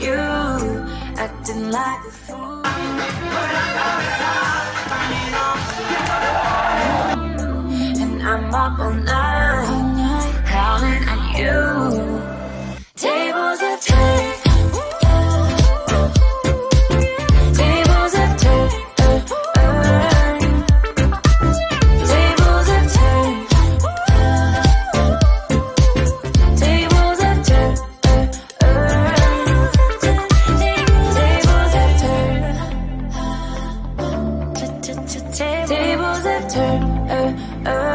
You acting like a fool. And I'm up Tables have uh, turned. Uh.